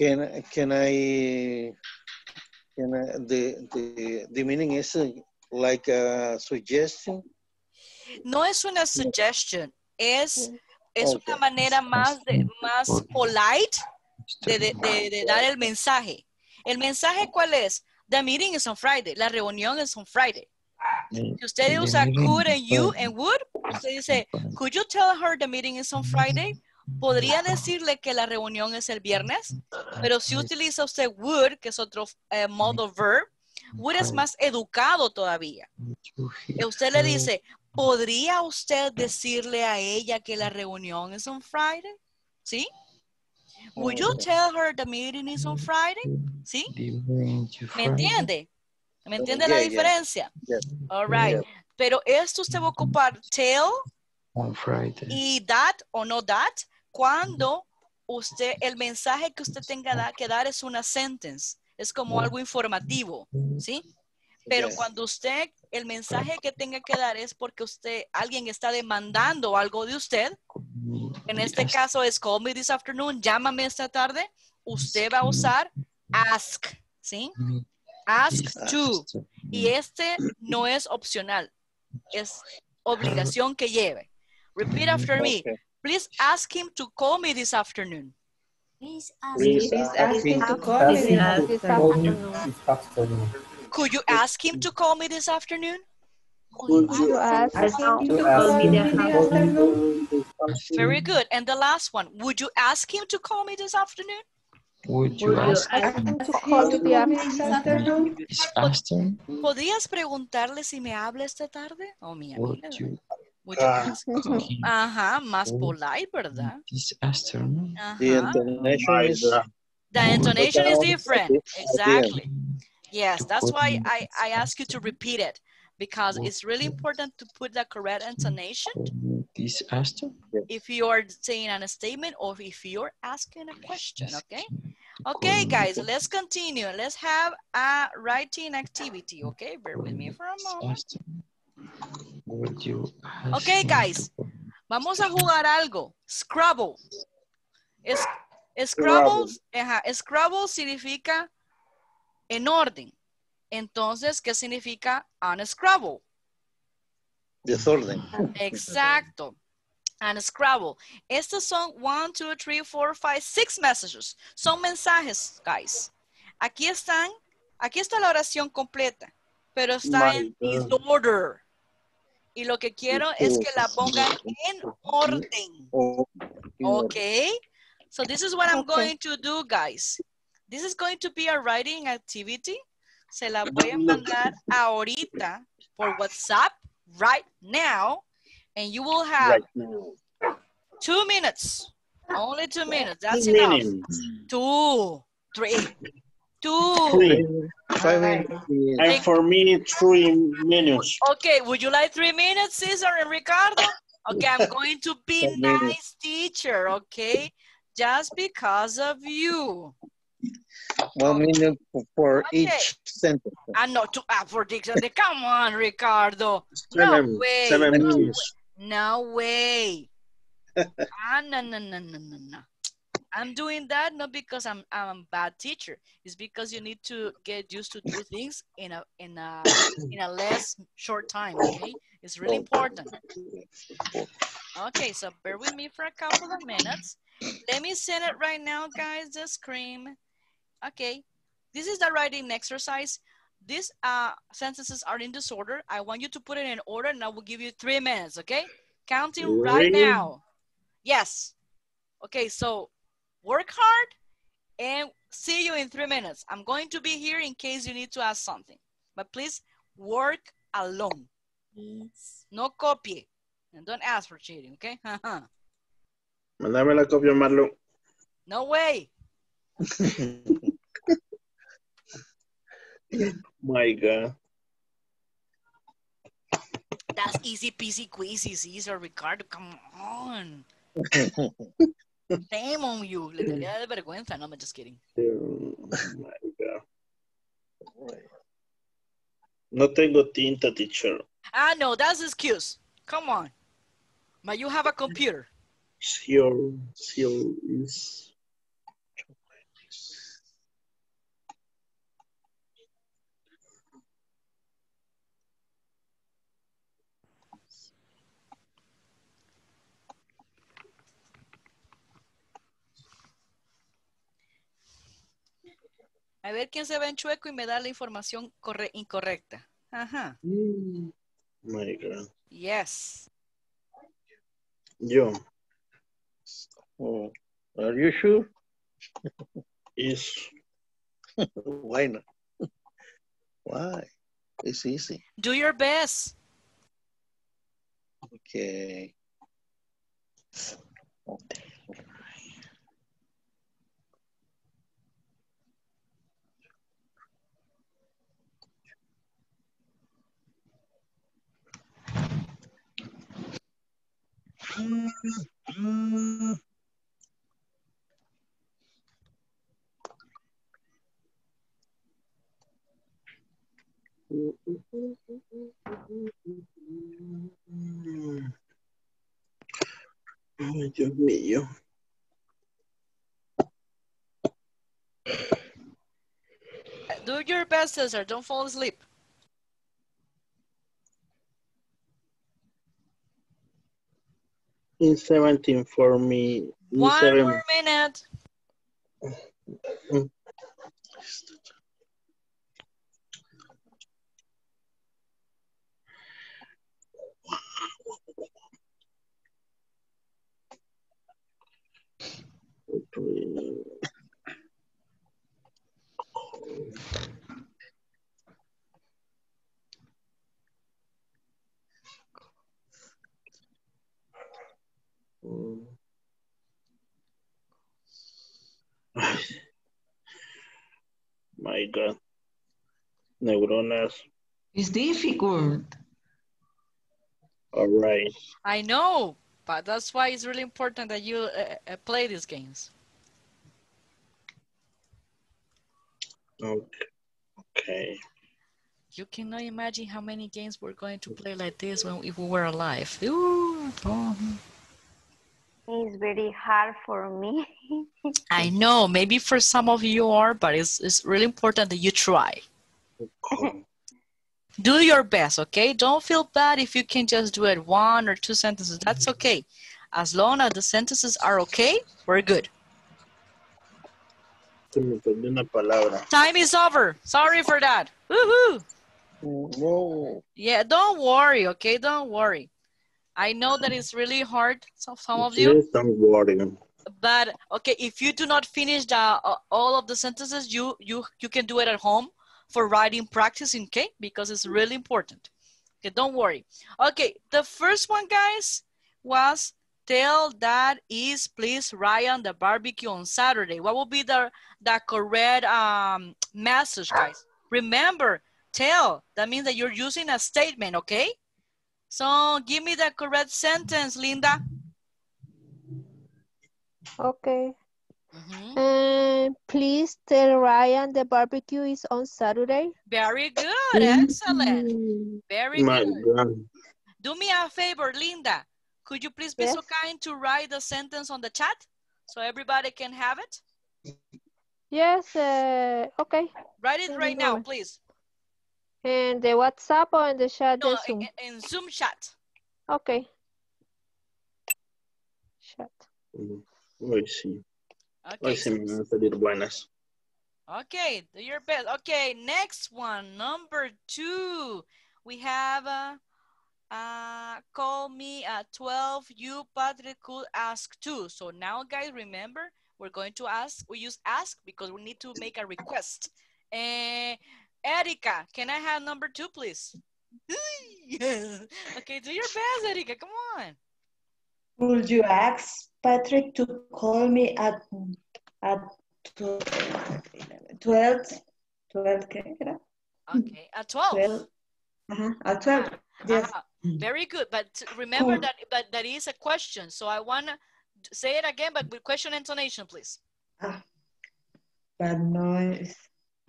Can can I can I, the the the meaning is uh, like a suggestion? No es una suggestion, es, es Ok. una manera más, de, más polite de, de- de- de dar el mensaje. ¿El mensaje cuál es? The meeting is on Friday. La reunión es on Friday. Si usted usa could and you and would, usted dice, could you tell her the meeting is on Friday? Podría decirle que la reunión es el viernes, pero si utiliza usted would, que es otro eh, modo verb, would es más educado todavía. Y usted le dice, ¿podría usted decirle a ella que la reunión es on Friday? ¿Sí? Would you tell her the meeting is on Friday? ¿Sí? ¿Me entiende? ¿Me entiende la diferencia? All right. Yeah. Pero esto usted va a ocupar tell On Friday. y that o no that cuando usted, el mensaje que usted tenga que dar es una sentence. Es como algo informativo, ¿sí? Pero Yes. cuando usted, el mensaje que tenga que dar es porque usted, alguien está demandando algo de usted. En este caso es call me this afternoon, llámame esta tarde. Usted va a usar ask, ¿sí? Ask to. Y este no es opcional, es obligación que lleve. Repeat after me. Okay. Please ask him to call me this afternoon. please ask Please Please ask ask him him to to call me This this afternoon. afternoon. Could you ask him to call me this afternoon? Could You ask Ask him him to to call call me me this this afternoon. Very good. And the last one, would you ask him to call me this afternoon? Would Would you you ask ask him him to to call call me me this this afternoon? ¿Podrías preguntarle si me habla esta tarde? Oh, mi Would amiga. you Would you Ah. ask? Ajá, más polite, ¿verdad? this afternoon? The intonation is The intonation is different. Exactly. Yes, that's why I, I ask you to repeat it because it's really important to put the correct intonation. This Aston? If you're saying a statement or if you're asking a question, okay? Okay, guys, let's continue. Let's have a writing activity, okay? Bear with me for a moment. Okay, guys, vamos a jugar algo. Scrabble. Es, Scrabble, ajá, Scrabble significa en orden. Entonces, ¿qué significa unscrabble? Desorden. Exacto. Unscrabble. Estos son 1, 2, 3, 4, 5, 6 messages. Son mensajes, guys. Aquí están, aquí está la oración completa, pero está en disorder. Y lo que quiero es que la pongan en orden. Okay? So this is what I'm going to do, guys. This is going to be a writing activity. Se la voy a mandar ahorita por WhatsApp right now. And you will have two minutes. Only two minutes. That's enough. Two, three, two. Three. Five minutes. And for me, three minutes. Okay, would you like three minutes, Cesar and Ricardo? Okay, I'm *laughs* going to be nice teacher, okay? Just because of you. One minute for Okay. each sentence. Ah, no, two, ah, for dictionary. Come on, Ricardo. Seven, no way. seven no minutes. Way. No way. *laughs* ah, no, no, no, no, no, no. I'm doing that not because I'm I'm a bad teacher. It's because you need to get used to do things in a in a in a less short time. Okay, it's really important. Okay, so bear with me for a couple of minutes. Let me send it right now, guys. The screen. Okay, this is the writing exercise. These uh, sentences are in disorder. I want you to put it in order and I will give you three minutes, okay? Counting right now. Yes. Okay, so work hard and see you in three minutes. I'm going to be here in case you need to ask something. But please work alone. No copy. And don't ask for cheating, okay? *laughs* Mándame la copia, Marlon. no way. *laughs* My God. That's easy peasy queasy, Caesar, Ricardo, come on. *laughs* Shame on you. Le daría de vergüenza. No, I'm just kidding. My God. No tengo tinta, teacher. Ah, no, that's excuse. Come on. But you have a computer. Seal, seal is. A ver quién se ve en chueco y me da la información corre incorrecta. Ajá. My God. Yes. Yo. Oh, are you sure? *laughs* Is. Why not? Why? It's easy. Do your best. Okay. Ay, Dios mío. Do your best, Cesar. Don't fall asleep. in 17 for me. One seven. more minute. Mm. My God. Neuronas. It's difficult. All right. I know, but that's why it's really important that you uh, uh, play these games. Okay. Okay. You cannot imagine how many games we're going to play like this when if we were alive. Ooh, oh. It's very hard for me. *laughs* I know, maybe for some of you are, but it's, it's really important that you try. *laughs* do your best, okay? Don't feel bad if you can just do it one or two sentences. That's okay. As long as the sentences are okay, we're good. Time is over. Sorry for that. Woohoo! No. Yeah, don't worry, okay? Don't worry. I know that it's really hard, so some of you. Don't worry. But okay, if you do not finish the, uh, all of the sentences, you you you can do it at home for writing practice, okay? Because it's really important. Okay, don't worry. Okay, the first one, guys, was tell that is please Ryan the barbecue on Saturday. What will be the the correct um, message, guys? Remember, tell. That means that you're using a statement, okay? So give me the correct sentence, Linda. Okay. Mm -hmm. uh, please tell Ryan the barbecue is on Saturday. Very good. Excellent. Very My good. God. Do me a favor, Linda. Could you please be yes. so kind to write the sentence on the chat so everybody can have it? Yes. Uh, okay. Write it right now, please. In the WhatsApp or in the chat? No, Zoom? In, in Zoom chat. Okay. Chat. Hoy sí. Okay. Hoy sí me van a salir buenas. Okay, do your best. Okay, next one, number two. We have, uh, uh, call me at 12. You, Patrick, could ask too. So now, guys, remember, we're going to ask. We use ask because we need to make a request. Uh, Erica, can I have number two, please? *laughs* okay, do your best, Erica. Come on. Would you ask Patrick to call me at at 12? 12, Okay, at 12. 12. Uh -huh, at 12. Uh -huh. Very good. But remember cool. that, but that is a question. So I want to say it again, but with question intonation, please. Ah, but no,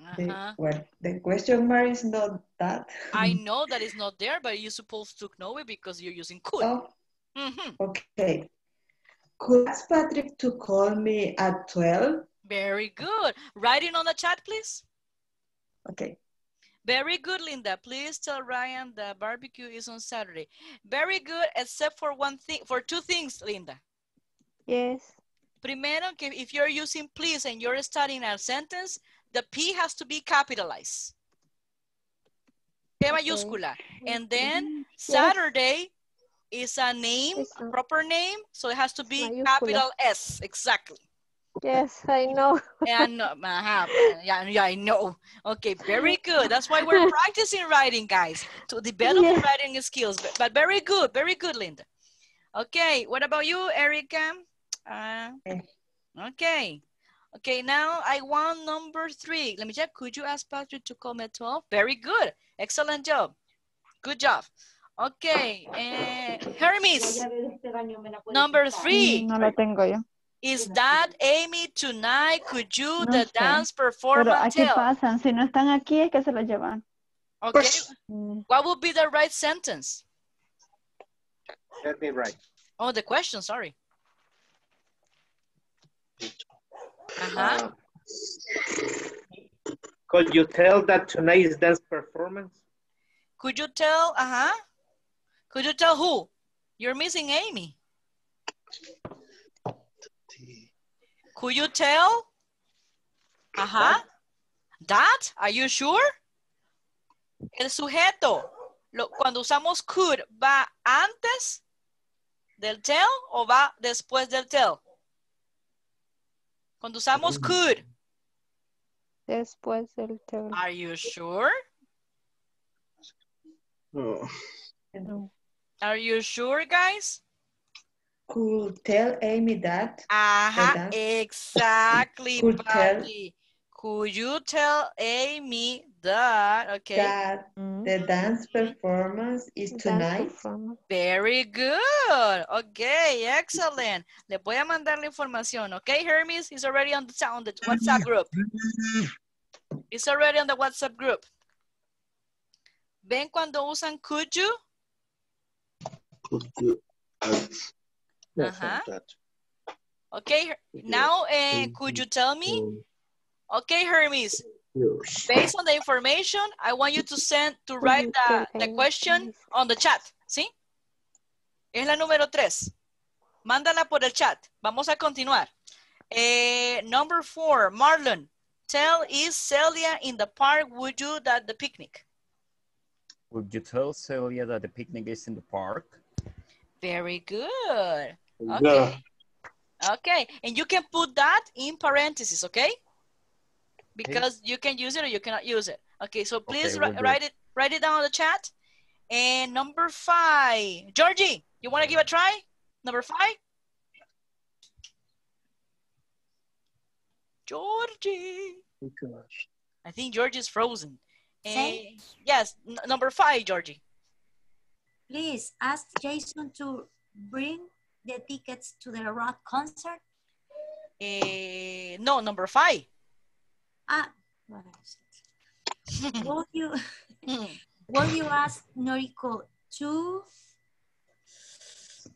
uh -huh. well, the question mark is not that. I *laughs* know that it's not there, but you're supposed to know it because you're using could. Oh, mm -hmm. okay. Could ask Patrick to call me at 12? Very good. Write Writing on the chat, please. Okay. Very good, Linda. Please tell Ryan the barbecue is on Saturday. Very good, except for one thing, for two things, Linda. Yes. Primero, if you're using please and you're starting a sentence, the P has to be capitalized. P mayúscula. And then Saturday is a name, a proper name, so it has to be mayúscula. capital S, exactly. Yes, I know. and uh, *laughs* yeah, yeah, I know. Okay, very good. That's why we're *laughs* practicing writing, guys, to develop yeah. writing skills. But, but, very good, very good, Linda. Okay, what about you, Erica? Uh, okay. Okay, now I want number three. Let me check. Could you ask Patrick to come at 12? Very good. Excellent job. Good job. Okay, uh, Hermes. Number three. Mm, no lo tengo yo. Is that Amy tonight? Could you no the sé. dance performance Pero aquí ah, tell? pasan. Si no están aquí, es que se lo llevan. Okay. Mm. What would be the right sentence? Let me write. Oh, the question, sorry. Uh-huh. Uh, could you tell that tonight's dance performance? Could you tell, uh-huh. Could you tell who? You're missing Amy. Could you tell? Uh-huh. That? Are you sure? El sujeto, lo, cuando usamos could, ¿va antes del tell o va después del tell? Cuando usamos could. Después del tell. Are you sure? Oh. Are you sure, guys? Could tell Amy that. Ajá, that. exactly, could tell, Could you tell Amy that, okay? That the dance performance is tonight. Very good. Okay, excellent. Le voy a mandar la información, okay, Hermes? He's already on the, on the WhatsApp group. He's already on the WhatsApp group. ¿Ven cuando usan could you? Could you? Okay, now uh, could you tell me? Okay, Hermes, based on the information, I want you to send, to write the, the question on the chat, ¿sí? Es la número tres. Mándala por el chat. Vamos a continuar. Eh, number four, Marlon. Tell is Celia in the park, would you, that the picnic? Would you tell Celia that the picnic is in the park? Very good. Okay. Okay, and you can put that in parentheses, okay? Because okay. you can use it or you cannot use it. Okay, so please okay, we'll write it write it down in the chat. And number five, Georgie, you want to give a try? Number five? Georgie. Oh gosh. I think Georgie is frozen. And, yes, number five, Georgie. Please ask Jason to bring the tickets to the rock concert. Uh, no, number five. Ah, will you will you ask Noriko to?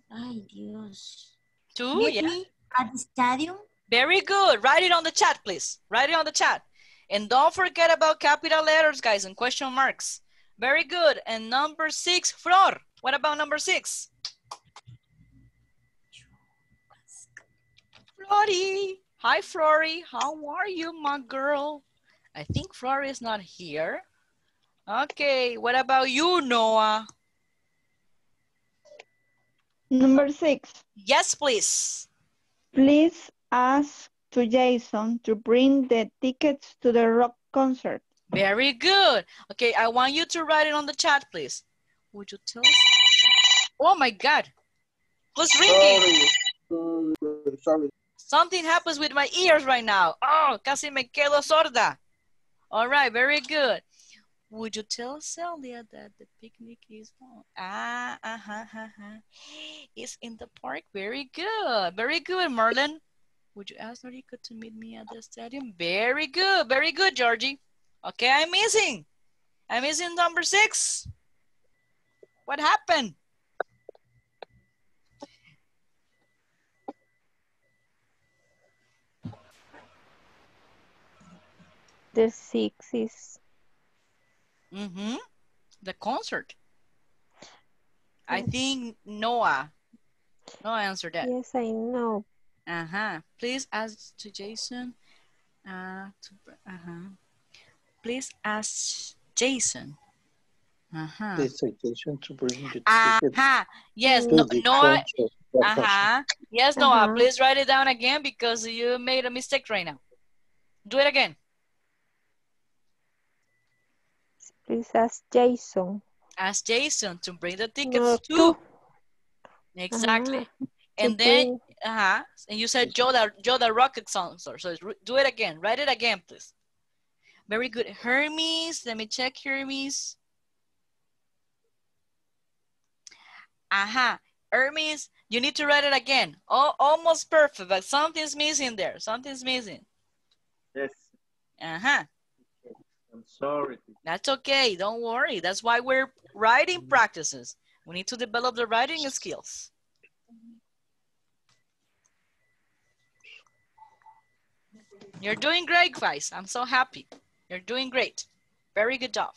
Ay Dios. To Meet yeah. me at the stadium. Very good. Write it on the chat, please. Write it on the chat. And don't forget about capital letters, guys, and question marks. Very good. And number six, Flor. What about number six? Flory. Hi, Flory. How are you, my girl? I think Flory is not here. Okay, what about you, Noah? Number six. Yes, please. Please ask to Jason to bring the tickets to the rock concert. Very good. Okay, I want you to write it on the chat, please. Would you tell us? Oh my God. Who's ringing? Sorry. Sorry. Something happens with my ears right now. Oh, casi me quedo sorda. All right, very good. Would you tell Celia that the picnic is on? Ah, uh-huh, uh-huh. It's in the park. Very good. Very good, Merlin. Would you ask Noriko to meet me at the stadium? Very good. Very good, Georgie. Okay, I'm missing. I'm missing number six. What happened? The six is. Mm-hmm. The concert. I think Noah. Noah answered that. Yes, I know. Uh-huh. Please ask to Jason. Uh, to, uh-huh. Please ask Jason. Uh-huh. Please ask Jason to bring the Uh-huh. Yes, no, Noah. Uh-huh. Yes, Noah. Uh -huh. Please write it down again because you made a mistake right now. Do it again. Please ask Jason. Ask Jason to bring the tickets no, too. Exactly. Uh -huh. And then, uh-huh. And you said Joe the, Joe the rocket sensor. So do it again. Write it again, please. Very good. Hermes. Let me check Hermes. Aha. Uh -huh. Hermes, you need to write it again. Oh, almost perfect, but something's missing there. Something's missing. Yes. Uh-huh. I'm sorry. That's okay. Don't worry. That's why we're writing practices. We need to develop the writing skills. You're doing great, guys. I'm so happy. You're doing great. Very good job.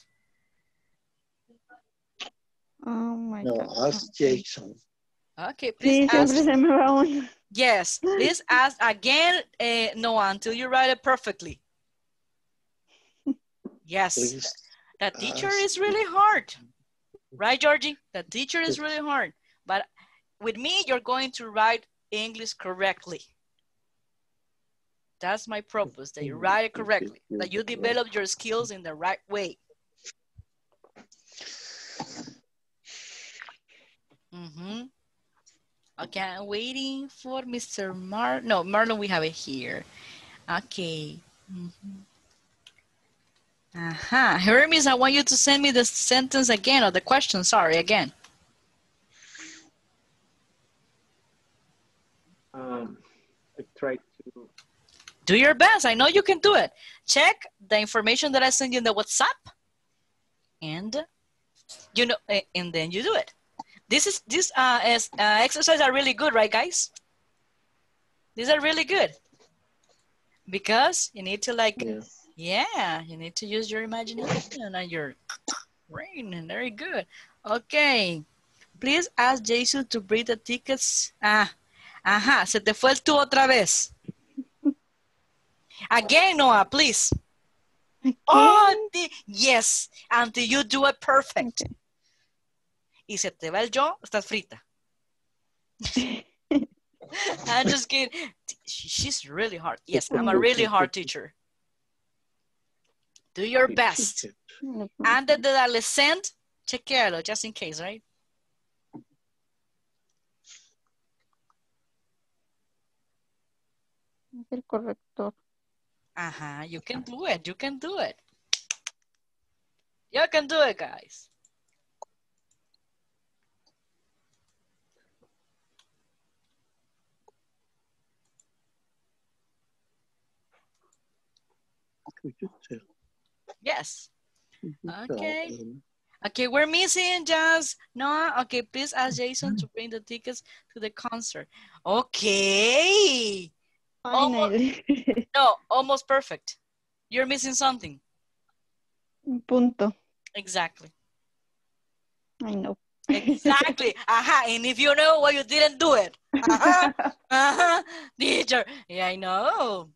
Oh my no, God. ask Jason. Okay, please Sí, ask. siempre se me va uno. Yes, please ask again, uh, Noah, until you write it perfectly. Yes, Please that teacher ask. is really hard. Right, Georgie? That teacher is really hard. But with me, you're going to write English correctly. That's my purpose, that you write it correctly, that you develop your skills in the right way. Mm-hmm. Okay, I'm waiting for Mr. Mar. No, Marlon, we have it here. Okay. Mm -hmm. Uh-huh. Hermes, I want you to send me the sentence again or the question, sorry, again. Um, I tried to... Do your best. I know you can do it. Check the information that I send you in the WhatsApp. And you know, and then you do it. This is this uh, is, uh, exercise are really good, right, guys? These are really good because you need to like, yes. Yeah, you need to use your imagination and your brain. And very good. Okay, please ask Jason to bring the tickets. Ah, ajá, se te fue el tú otra vez. Again, Noah, please. Again? Oh, yes, until you do it perfect. Okay. Y se te va el yo, estás frita. *laughs* I'm just kidding. She's really hard. Yes, I'm a really hard teacher. Do your best. Antes de darle send, chequealo, just in case, right? El corrector. Uh-huh, you can do it, you can do it. You can do it, guys. Yes. Okay. Okay, we're missing just no. Okay, please ask Jason to bring the tickets to the concert. Okay. Almost, no, almost perfect. You're missing something. Punto. Exactly. I know. Exactly. Aha. And if you know why you didn't do it. Uh-huh. *laughs* Uh-huh. Teacher. Yeah, I know.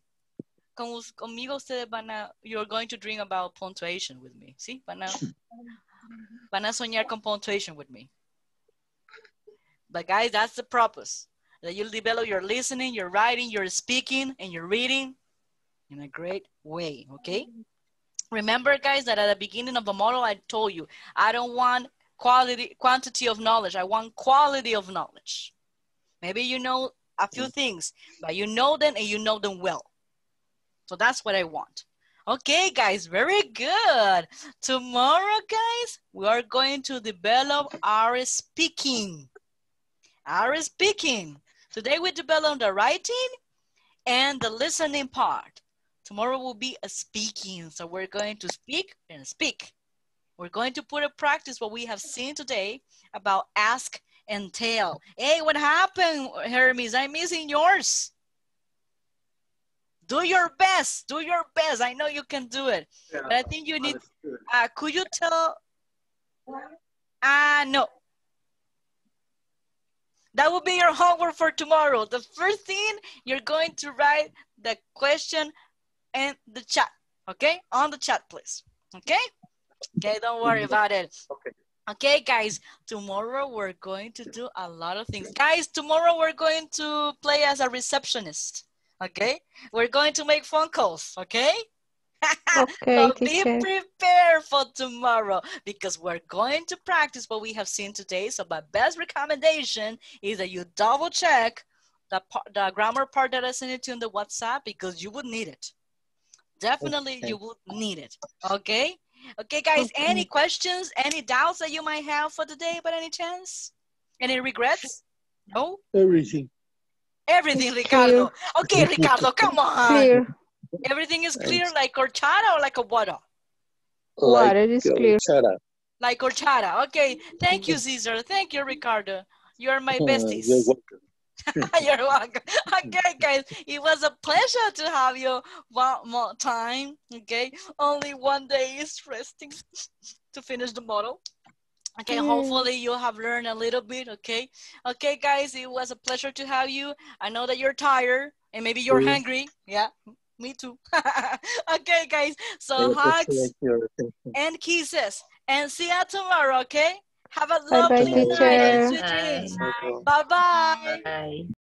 Con, conmigo ustedes van a, you're going to dream about punctuation with me, ¿sí? Van a, *laughs* van a soñar con punctuation with me. But guys, that's the purpose. That you'll develop your listening, your writing, your speaking, and your reading in a great way, okay? Remember, guys, that at the beginning of the model, I told you, I don't want quality, quantity of knowledge. I want quality of knowledge. Maybe you know a few mm. things, but you know them and you know them well. So that's what I want. Okay, guys, very good. Tomorrow, guys, we are going to develop our speaking. Our speaking. Today we develop the writing and the listening part. Tomorrow will be a speaking. So we're going to speak and speak. We're going to put a practice what we have seen today about ask and tell. Hey, what happened, Hermes? I'm missing yours. Do your best. Do your best. I know you can do it. Yeah, but I think you need, uh, could you tell? Ah, uh, no. That will be your homework for tomorrow. The first thing, you're going to write the question in the chat. Okay? On the chat, please. Okay? Okay, don't worry about it. Okay. Okay, guys, tomorrow we're going to do a lot of things. Guys, tomorrow we're going to play as a receptionist okay? We're going to make phone calls, okay? *laughs* Okay, so be prepared for tomorrow because we're going to practice what we have seen today. So my best recommendation is that you double check the, the grammar part that I sent it to in the WhatsApp because you would need it. Definitely okay. you would need it, okay? Okay, guys, okay. any questions, any doubts that you might have for today by any chance? Any regrets? No? Everything. Everything, Ricardo. Okay, Ricardo, come on. Clear. Everything is clear like horchata or like a water? Water is clear. Horchata. Like horchata. Okay, thank you, Caesar. Thank you, Ricardo. *laughs* You're my besties. You're welcome. *laughs* You're welcome. Okay, guys, it was a pleasure to have you one more time. Okay, only one day is resting *laughs* to finish the model. Okay, mm. hopefully you have learned a little bit, okay? Okay, guys, it was a pleasure to have you. I know that you're tired and maybe you're mm. hungry. Yeah, me too. *laughs* okay, guys, so hugs and kisses and see you tomorrow, okay? Have a lovely Bye -bye, night and sweet dreams. Bye-bye.